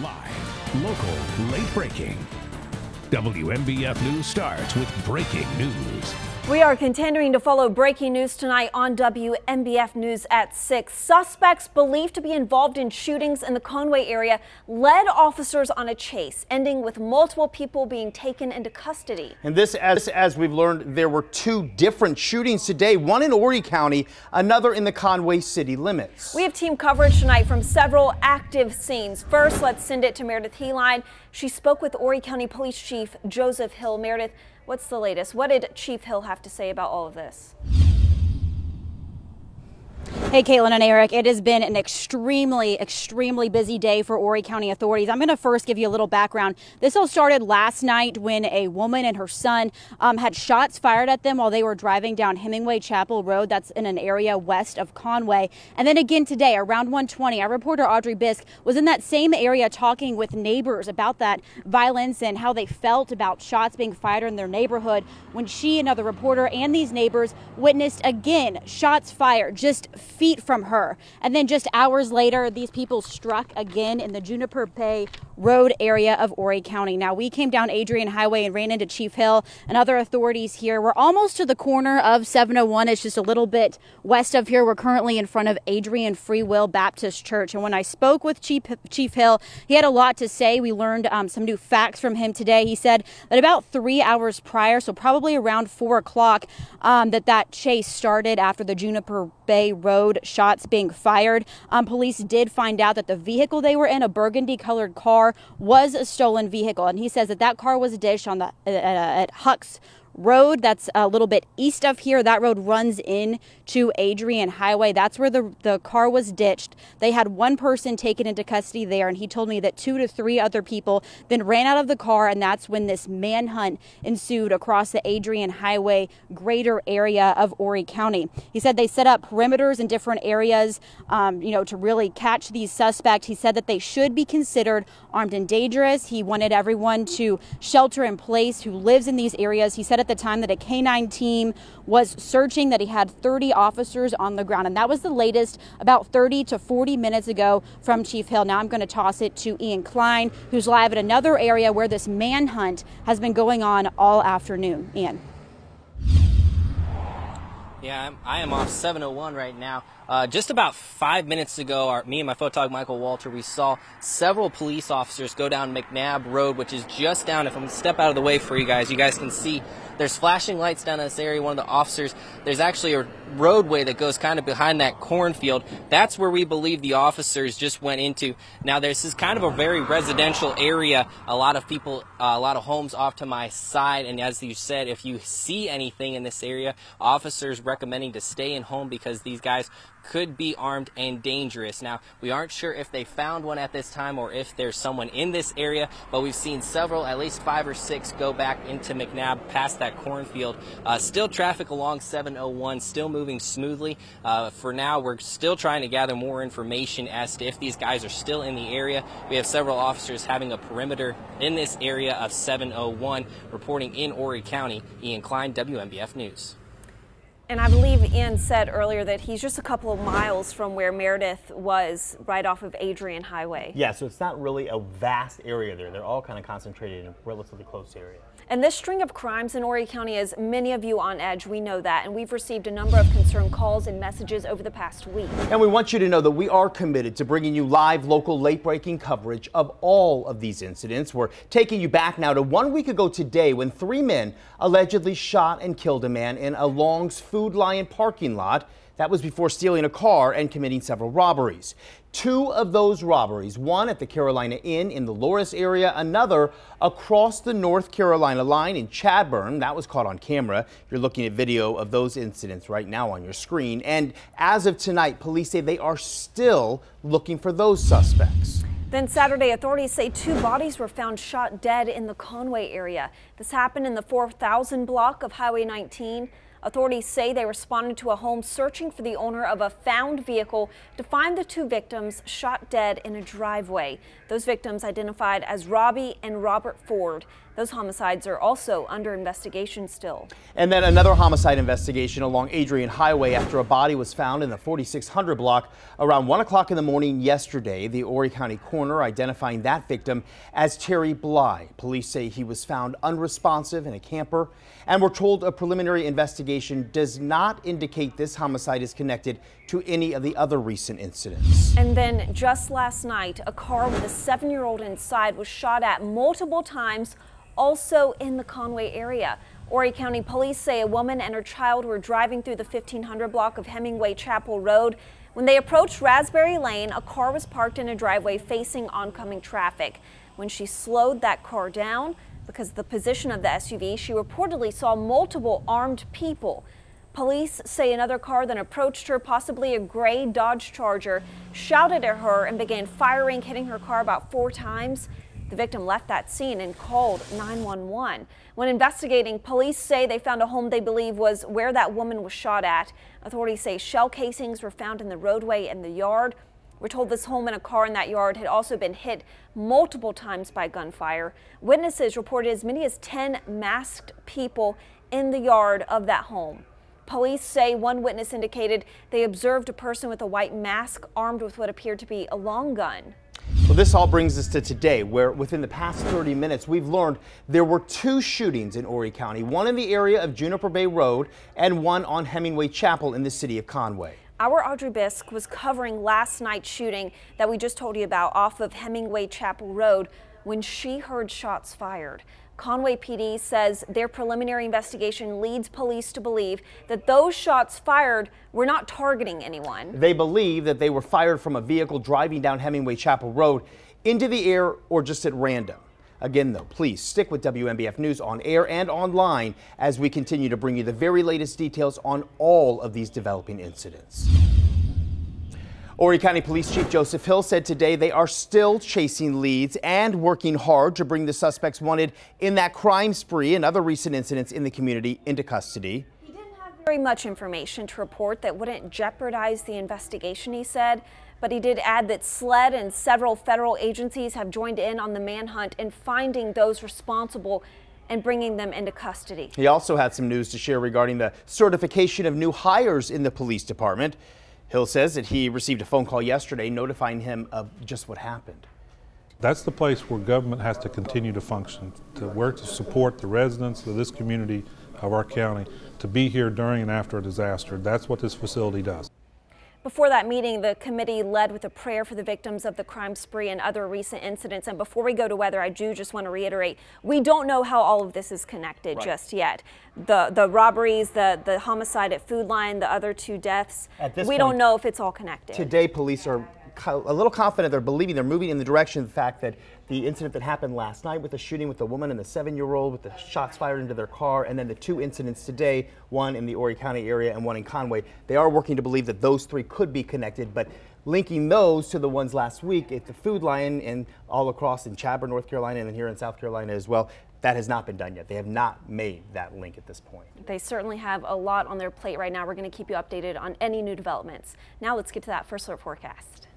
Live, local, late breaking. WMBF News starts with breaking news. We are continuing to follow breaking news tonight on WMBF News at 6. Suspects believed to be involved in shootings in the Conway area led officers on a chase, ending with multiple people being taken into custody. And this, as, as we've learned, there were two different shootings today, one in Horry County, another in the Conway city limits. We have team coverage tonight from several active scenes. First, let's send it to Meredith Heline. She spoke with Horry County Police Chief Joseph Hill. Meredith, What's the latest? What did Chief Hill have to say about all of this? Hey, Caitlin and Eric, it has been an extremely, extremely busy day for Horry County authorities. I'm going to first give you a little background. This all started last night when a woman and her son um, had shots fired at them while they were driving down Hemingway Chapel Road. That's in an area west of Conway. And then again today, around 120, our reporter Audrey Biesk was in that same area talking with neighbors about that violence and how they felt about shots being fired in their neighborhood when she, another reporter, and these neighbors witnessed again shots fired just feet from her. And then just hours later, these people struck again in the Juniper Bay Road area of Horry County. Now, we came down Adrian Highway and ran into Chief Hill and other authorities here. We're almost to the corner of 701. It's just a little bit west of here. We're currently in front of Adrian Free Will Baptist Church. And when I spoke with Chief, Chief Hill, he had a lot to say. We learned um, some new facts from him today. He said that about three hours prior, so probably around four o'clock, um, that that chase started after the Juniper Bay Road shots being fired. Um, police did find out that the vehicle they were in, a burgundy colored car, was a stolen vehicle. And he says that that car was ditched on the uh, at Huck's road that's a little bit east of here. That road runs in to Adrian Highway. That's where the, the car was ditched. They had one person taken into custody there, and he told me that two to three other people then ran out of the car, and that's when this manhunt ensued across the Adrian Highway greater area of Horry County. He said they set up perimeters in different areas, um, you know, to really catch these suspects. He said that they should be considered armed and dangerous. He wanted everyone to shelter in place who lives in these areas. He said at the time that a canine team was searching, that he had 30 officers on the ground. And that was the latest about 30 to 40 minutes ago from Chief Hill. Now I'm going to toss it to Ian Klein, who's live at another area where this manhunt has been going on all afternoon. Ian. Yeah, I'm, I am off 701 right now. Uh, just about five minutes ago, our, me and my photog Michael Walter, we saw several police officers go down McNabb Road, which is just down. If I'm to step out of the way for you guys, you guys can see there's flashing lights down in this area. One of the officers, there's actually a roadway that goes kind of behind that cornfield. That's where we believe the officers just went into. Now, this is kind of a very residential area. A lot of people, uh, a lot of homes off to my side. And as you said, if you see anything in this area, officers recommending to stay in home because these guys could be armed and dangerous. Now, we aren't sure if they found one at this time or if there's someone in this area, but we've seen several, at least five or six, go back into McNabb past that cornfield. Uh, still traffic along 701, still moving smoothly. Uh, for now, we're still trying to gather more information as to if these guys are still in the area. We have several officers having a perimeter in this area of 701 reporting in Horry County. Ian Klein, WMBF News. And I believe Ian said earlier that he's just a couple of miles from where Meredith was, right off of Adrian Highway. Yeah, so it's not really a vast area there. They're all kind of concentrated in a relatively close area. And this string of crimes in Horry County has many of you on edge. We know that. And we've received a number of concerned calls and messages over the past week. And we want you to know that we are committed to bringing you live, local, late breaking coverage of all of these incidents. We're taking you back now to one week ago today when three men allegedly shot and killed a man in a Long's Food Lion parking lot. That was before stealing a car and committing several robberies. Two of those robberies, one at the Carolina Inn in the Loris area, another across the North Carolina line in Chadbourn. That was caught on camera. You're looking at video of those incidents right now on your screen. And as of tonight, police say they are still looking for those suspects. Then Saturday, authorities say two bodies were found shot dead in the Conway area. This happened in the 4000 block of Highway 19. Authorities say they responded to a home searching for the owner of a found vehicle to find the two victims shot dead in a driveway. Those victims identified as Robbie and Robert Ford. Those homicides are also under investigation still. And then another homicide investigation along Adrian Highway after a body was found in the 4600 block around 1 o'clock in the morning yesterday. The Horry County coroner identifying that victim as Terry Bly. Police say he was found unresponsive in a camper and we're told a preliminary investigation does not indicate this homicide is connected to any of the other recent incidents. And then just last night, a car with a seven year old inside was shot at multiple times also in the Conway area. Horry County police say a woman and her child were driving through the 1500 block of Hemingway Chapel Road. When they approached Raspberry Lane, a car was parked in a driveway facing oncoming traffic. When she slowed that car down, because of the position of the SUV, she reportedly saw multiple armed people. Police say another car then approached her, possibly a gray Dodge Charger, shouted at her and began firing, hitting her car about four times. The victim left that scene and called 911. When investigating, police say they found a home they believe was where that woman was shot at. Authorities say shell casings were found in the roadway and the yard. We're told this home and a car in that yard had also been hit multiple times by gunfire. Witnesses reported as many as 10 masked people in the yard of that home. Police say one witness indicated they observed a person with a white mask armed with what appeared to be a long gun. Well, this all brings us to today, where within the past 30 minutes, we've learned there were two shootings in Horry County, one in the area of Juniper Bay Road and one on Hemingway Chapel in the city of Conway. Our Audrey Biesk was covering last night's shooting that we just told you about off of Hemingway Chapel Road when she heard shots fired. Conway PD says their preliminary investigation leads police to believe that those shots fired were not targeting anyone. They believe that they were fired from a vehicle driving down Hemingway Chapel Road into the air or just at random. Again, though, please stick with WMBF News on air and online as we continue to bring you the very latest details on all of these developing incidents. Horry County Police Chief Joseph Hill said today they are still chasing leads and working hard to bring the suspects wanted in that crime spree and other recent incidents in the community into custody. He very much information to report that wouldn't jeopardize the investigation, he said. But he did add that SLED and several federal agencies have joined in on the manhunt and finding those responsible and bringing them into custody. He also had some news to share regarding the certification of new hires in the police department. Hill says that he received a phone call yesterday notifying him of just what happened. That's the place where government has to continue to function, to work to support the residents of this community of our county, to be here during and after a disaster. That's what this facility does. Before that meeting, the committee led with a prayer for the victims of the crime spree and other recent incidents. And before we go to weather, I do just want to reiterate, we don't know how all of this is connected right. just yet. The the robberies, the, the homicide at Food Lion, the other two deaths, we point, don't know if it's all connected. Today, police are a little confident they're believing they're moving in the direction of the fact that the incident that happened last night with the shooting with the woman and the seven-year-old with the shots fired into their car and then the two incidents today one in the Horry County area and one in Conway they are working to believe that those three could be connected but linking those to the ones last week at the Food Lion and all across in Chadbourn North Carolina and then here in South Carolina as well that has not been done yet. They have not made that link at this point. They certainly have a lot on their plate right now. We're going to keep you updated on any new developments. Now let's get to that first alert forecast.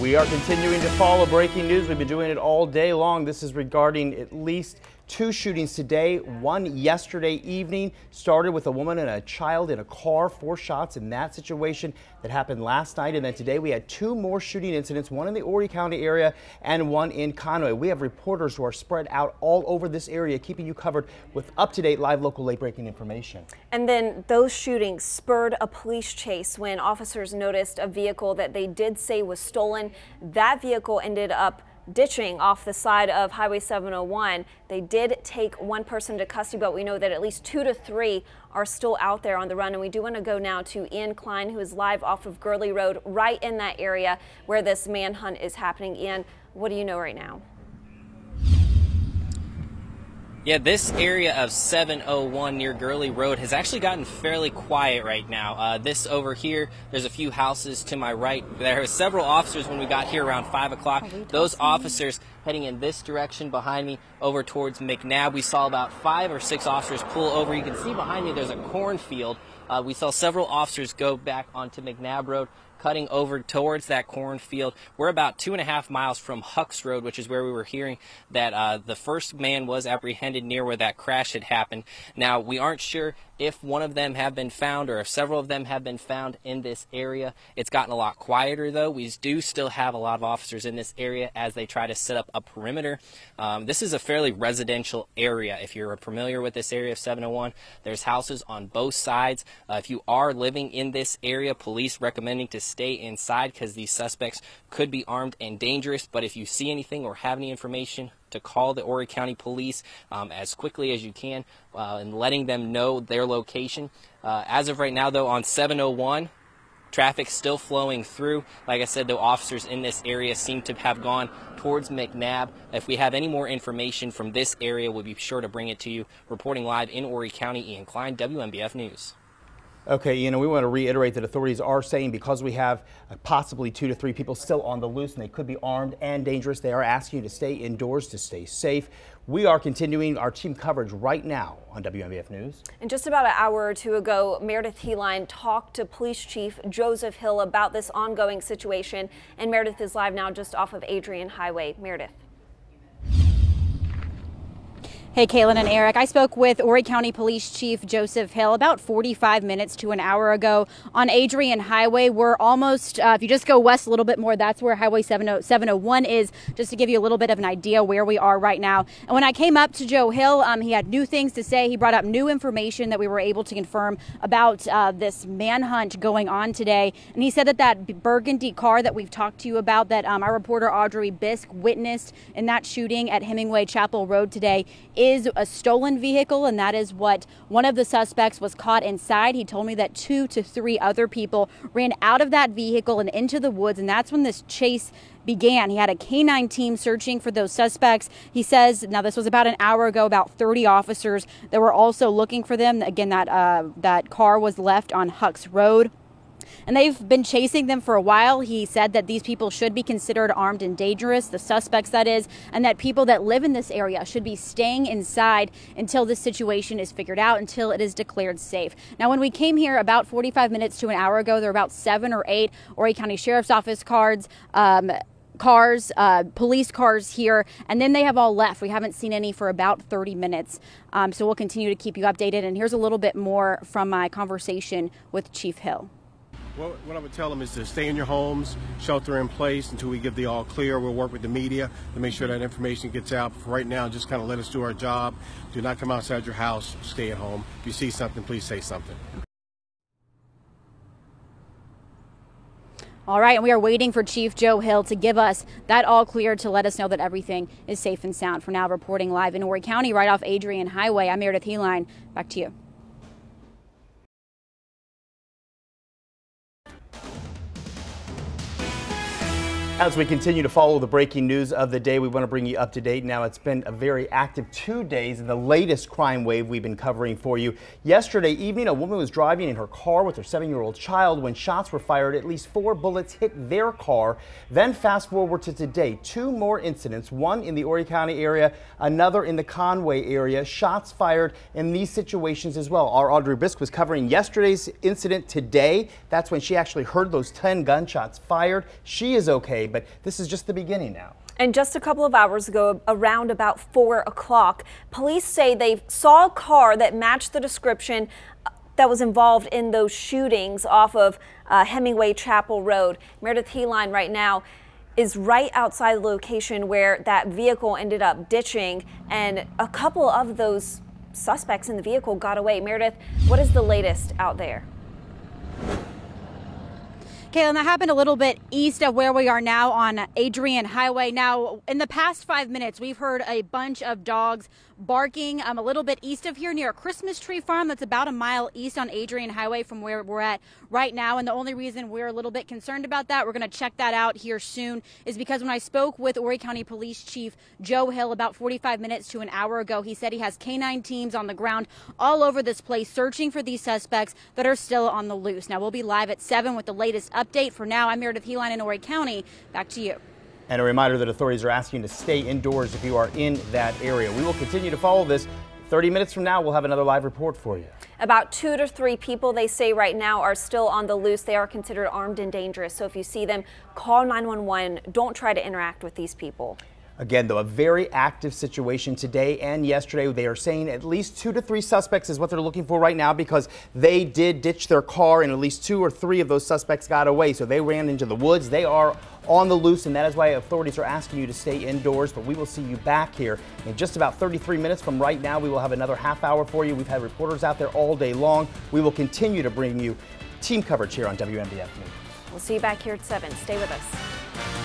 We are continuing to follow breaking news. We've been doing it all day long. This is regarding at least Two shootings today, one yesterday evening, started with a woman and a child in a car, four shots in that situation that happened last night. And then today we had two more shooting incidents, one in the Horry County area and one in Conway. We have reporters who are spread out all over this area, keeping you covered with up-to-date live local late breaking information. And then those shootings spurred a police chase when officers noticed a vehicle that they did say was stolen. That vehicle ended up ditching off the side of Highway 701. They did take one person to custody, but we know that at least two to three are still out there on the run. And we do want to go now to Ian Klein, who is live off of Gurley Road, right in that area where this manhunt is happening. Ian, what do you know right now? Yeah, this area of 701 near Gurley Road has actually gotten fairly quiet right now. Uh, this over here, there's a few houses to my right. There were several officers when we got here around 5 o'clock. Those officers heading in this direction behind me over towards McNabb. We saw about five or six officers pull over. You can see behind me there's a cornfield. Uh, we saw several officers go back onto McNabb Road cutting over towards that cornfield. We're about two and a half miles from Hucks Road, which is where we were hearing that uh, the first man was apprehended near where that crash had happened. Now, we aren't sure if one of them have been found or if several of them have been found in this area. It's gotten a lot quieter though. We do still have a lot of officers in this area as they try to set up a perimeter. Um, this is a fairly residential area. If you're familiar with this area of 701, there's houses on both sides. Uh, if you are living in this area, police recommending to stay inside because these suspects could be armed and dangerous. But if you see anything or have any information, to call the Horry County Police um, as quickly as you can uh, and letting them know their location. Uh, as of right now, though, on 701, traffic still flowing through. Like I said, the officers in this area seem to have gone towards McNabb. If we have any more information from this area, we'll be sure to bring it to you. Reporting live in Horry County, Ian Klein, WMBF News. Okay, you know, we want to reiterate that authorities are saying because we have uh, possibly two to three people still on the loose and they could be armed and dangerous, they are asking you to stay indoors to stay safe. We are continuing our team coverage right now on WMBF News. And just about an hour or two ago, Meredith Heline talked to Police Chief Joseph Hill about this ongoing situation. And Meredith is live now just off of Adrian Highway. Meredith. Hey, Kaylin and Eric. I spoke with Horry County Police Chief Joseph Hill about 45 minutes to an hour ago on Adrian Highway. We're almost, uh, if you just go west a little bit more, that's where Highway 701 is, just to give you a little bit of an idea where we are right now. And when I came up to Joe Hill, um, he had new things to say. He brought up new information that we were able to confirm about uh, this manhunt going on today. And he said that that burgundy car that we've talked to you about, that um, our reporter Audrey Biesk witnessed in that shooting at Hemingway Chapel Road today, is a stolen vehicle, and that is what one of the suspects was caught inside. He told me that two to three other people ran out of that vehicle and into the woods, and that's when this chase began. He had a canine team searching for those suspects. He says, now this was about an hour ago, about 30 officers that were also looking for them. Again, that uh, that car was left on Hucks Road and they've been chasing them for a while. He said that these people should be considered armed and dangerous, the suspects that is, and that people that live in this area should be staying inside until this situation is figured out, until it is declared safe. Now, when we came here about 45 minutes to an hour ago, there were about seven or eight Horry County Sheriff's Office cards. Um, cars, uh, police cars here, and then they have all left. We haven't seen any for about 30 minutes. Um, so we'll continue to keep you updated. And here's a little bit more from my conversation with Chief Hill. What I would tell them is to stay in your homes, shelter in place until we give the all clear. We'll work with the media to make sure that information gets out. For right now, just kind of let us do our job. Do not come outside your house. Stay at home. If you see something, please say something. All right, and we are waiting for Chief Joe Hill to give us that all clear to let us know that everything is safe and sound. For now, reporting live in Horry County, right off Adrian Highway, I'm Meredith Heline. Back to you. As we continue to follow the breaking news of the day, we want to bring you up to date. Now, it's been a very active two days in the latest crime wave we've been covering for you. Yesterday evening, a woman was driving in her car with her seven-year-old child when shots were fired. At least four bullets hit their car. Then fast forward to today, two more incidents, one in the Horry County area, another in the Conway area. Shots fired in these situations as well. Our Audrey Biesk was covering yesterday's incident today. That's when she actually heard those 10 gunshots fired. She is okay but this is just the beginning now. And just a couple of hours ago, around about 4 o'clock, police say they saw a car that matched the description uh, that was involved in those shootings off of uh, Hemingway Chapel Road. Meredith Heline right now is right outside the location where that vehicle ended up ditching, and a couple of those suspects in the vehicle got away. Meredith, what is the latest out there? Caitlin, that happened a little bit east of where we are now on Adrian Highway. Now, in the past five minutes, we've heard a bunch of dogs barking um, a little bit east of here near a Christmas tree farm that's about a mile east on Adrian Highway from where we're at right now. And the only reason we're a little bit concerned about that, we're going to check that out here soon, is because when I spoke with Horry County Police Chief Joe Hill about 45 minutes to an hour ago, he said he has canine teams on the ground all over this place searching for these suspects that are still on the loose. Now, we'll be live at 7 with the latest update. For now, I'm Meredith Heline in Horry County. Back to you. And a reminder that authorities are asking to stay indoors if you are in that area. We will continue to follow this. 30 minutes from now, we'll have another live report for you. About two to three people, they say right now, are still on the loose. They are considered armed and dangerous. So if you see them, call 911. Don't try to interact with these people. Again, though, a very active situation today and yesterday. They are saying at least two to three suspects is what they're looking for right now because they did ditch their car and at least two or three of those suspects got away. So they ran into the woods. They are on the loose, and that is why authorities are asking you to stay indoors. But we will see you back here in just about 33 minutes from right now. We will have another half hour for you. We've had reporters out there all day long. We will continue to bring you team coverage here on WMBF News. We'll see you back here at 7. Stay with us.